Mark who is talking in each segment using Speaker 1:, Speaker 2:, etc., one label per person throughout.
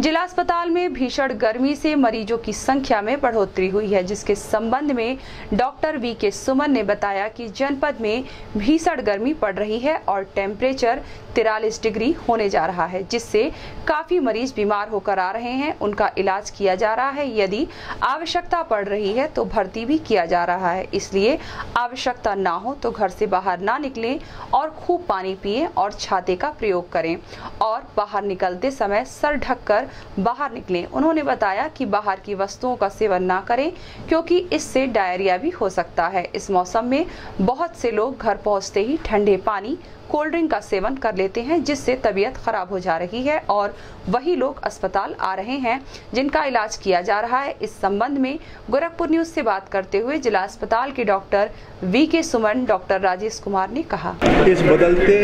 Speaker 1: जिला अस्पताल में भीषण गर्मी से मरीजों की संख्या में बढ़ोतरी हुई है, जिसके संबंध में डॉक्टर वी के सुमन ने बताया कि जनपद में भीषण गर्मी पड़ रही है और टेम्परेचर तिरालीस डिग्री होने जा रहा है, जिससे काफ़ी मरीज़ बीमार होकर आ रहे हैं। उनका इलाज किया जा रहा है। यदि आवश्यकता पड़ रही है तो भर्ती भी किया जा रहा है। इसलिए आवश्यकता ना हो तो घर से बाहर ना निकलें और खूब पानी पिए और छाते का प्रयोग करें और बाहर निकलते समय सर ढककर बाहर निकलें। उन्होंने बताया कि बाहर की वस्तुओं का सेवन ना करें, क्योंकि इससे डायरिया भी हो सकता है। इस मौसम में बहुत से लोग घर पहुँचते ही ठंडे पानी, कोल्ड ड्रिंक का सेवन कर लेते हैं, जिससे तबीयत खराब हो जा रही है और वही लोग अस्पताल आ रहे हैं, जिनका इलाज किया जा रहा है। इस संबंध में गोरखपुर न्यूज़ से बात करते हुए जिला अस्पताल के डॉक्टर वी के सुमन, डॉक्टर राजेश कुमार ने कहा।
Speaker 2: इस बदलते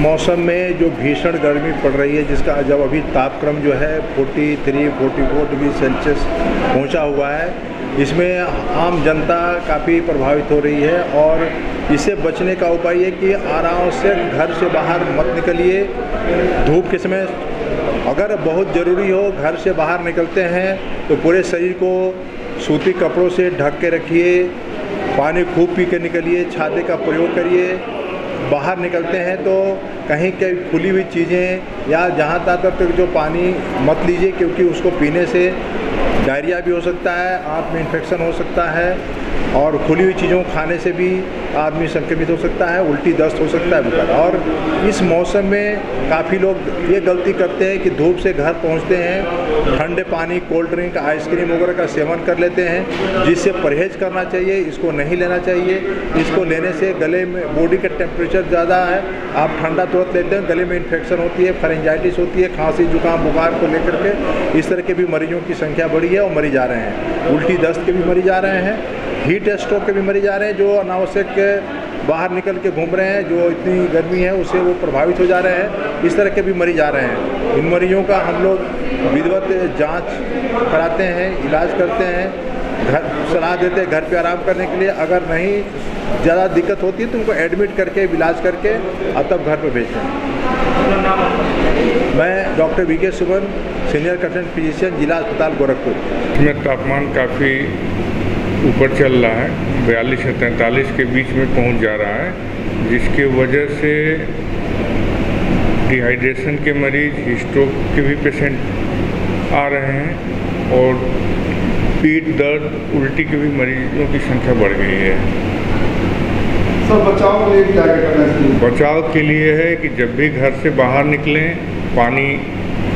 Speaker 2: मौसम में जो भीषण गर्मी पड़ रही है, जिसका जब अभी तापक्रम जो है 43, 44 डिग्री सेल्सियस पहुँचा हुआ है। इसमें आम जनता काफ़ी प्रभावित हो रही है और इससे बचने का उपाय है कि आराम से घर से बाहर मत निकलिए। धूप के समय अगर बहुत ज़रूरी हो घर से बाहर निकलते हैं तो पूरे शरीर को सूती कपड़ों से ढक के रखिए पानी खूब पी के निकलिए छाते का प्रयोग करिए। बाहर निकलते हैं तो कहीं के खुली हुई चीज़ें या जहाँ तक जो पानी मत लीजिए क्योंकि उसको पीने से डायरिया भी हो सकता है, आँख में इन्फेक्शन हो सकता है। और खुली हुई चीज़ों को खाने से भी आदमी संक्रमित हो सकता है, उल्टी दस्त हो सकता है बुखार और इस मौसम में काफ़ी लोग ये गलती करते हैं कि धूप से घर पहुँचते हैं, ठंडे पानी, कोल्ड ड्रिंक, आइसक्रीम वगैरह का सेवन कर लेते हैं, जिससे परहेज करना चाहिए, इसको नहीं लेना चाहिए। इसको लेने से गले में, बॉडी का टेम्परेचर ज़्यादा है, आप ठंडा तुरंत लेते हैं, गले में इन्फेक्शन होती है फरेंजाइटिस होती है, खांसी, जुकाम, बुखार को लेकर के, इस तरह के भी मरीजों की संख्या बढ़ी है और मरीज़ आ रहे हैं। उल्टी दस्त के भी मरीज़ आ रहे हैं। हीट स्ट्रोक के भी मरीज़ आ रहे हैं, जो अनावश्यक बाहर निकल के घूम रहे हैं, जो इतनी गर्मी है उससे वो प्रभावित हो जा रहे हैं। इस तरह के भी मरीज़ आ रहे हैं। इन मरीजों का हम लोग विधिवत जाँच कराते हैं, इलाज करते हैं, घर सलाह देते हैं, घर पे आराम करने के लिए। अगर नहीं, ज़्यादा दिक्कत होती है तो उनको एडमिट करके, इलाज करके और तब घर पर भेजते हैं। मैं डॉक्टर वी के सुमन सीनियर कंसल्टेंट फिजिशियन जिला अस्पताल गोरखपुर।
Speaker 3: इसमें तापमान काफ़ी ऊपर चल रहा है बयालीस से तैंतालीस के बीच में पहुँच जा रहा है जिसके वजह से डिहाइड्रेशन के मरीज़ स्ट्रोक के भी पेशेंट आ रहे हैं और पीठ दर्द उल्टी के भी मरीजों की संख्या बढ़ गई है।
Speaker 4: सर बचाव के लिए क्या करना चाहिए?
Speaker 3: बचाव के लिए है कि जब भी घर से बाहर निकलें पानी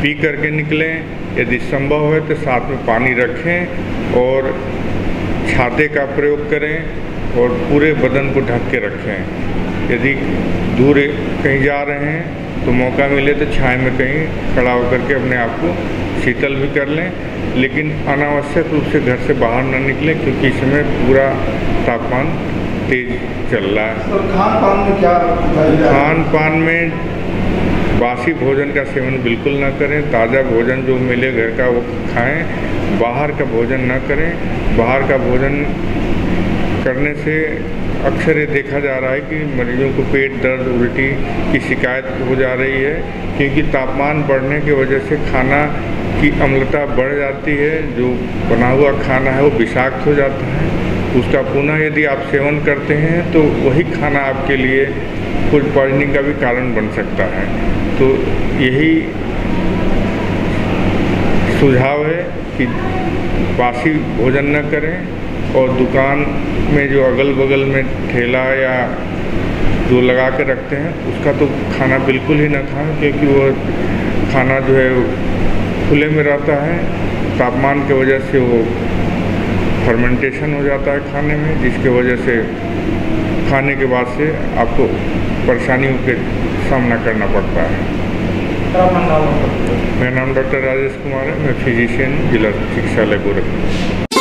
Speaker 3: पी करके निकलें यदि संभव है तो साथ में पानी रखें और छाते का प्रयोग करें और पूरे बदन को ढक के रखें। यदि दूर कहीं जा रहे हैं तो मौका मिले तो छाए में कहीं खड़ा होकर के अपने आप को शीतल भी कर लें। लेकिन अनावश्यक रूप से घर से बाहर न निकलें क्योंकि इस समय पूरा तापमान तेज चल रहा है।
Speaker 4: खान पान में क्या
Speaker 3: खान पान में बासी भोजन का सेवन बिल्कुल ना करें। ताज़ा भोजन जो मिले घर का वो खाएँ। बाहर का भोजन ना करें। बाहर का भोजन करने से अक्सर ये देखा जा रहा है कि मरीजों को पेट दर्द, उल्टी की शिकायत हो जा रही है, क्योंकि तापमान बढ़ने की वजह से खाना की अम्लता बढ़ जाती है, जो बना हुआ खाना है वो विषाक्त हो जाता है। उसका पुनः यदि आप सेवन करते हैं तो वही खाना आपके लिए फ़ूड पॉइजनिंग का भी कारण बन सकता है। तो यही सुझाव है कि बासी भोजन न करें और दुकान में जो अगल बगल में ठेला या जो लगा के रखते हैं, उसका तो खाना बिल्कुल ही ना खाएँ, क्योंकि वो खाना जो है खुले में रहता है। तापमान के वजह से वो फर्मेंटेशन हो जाता है खाने में, जिसके वजह से खाने के बाद से आपको परेशानियों के सामना करना पड़ता है? मेरा नाम डॉक्टर राजेश कुमार है मैं फिजिशियन जिला चिकित्सालय गोरखपुर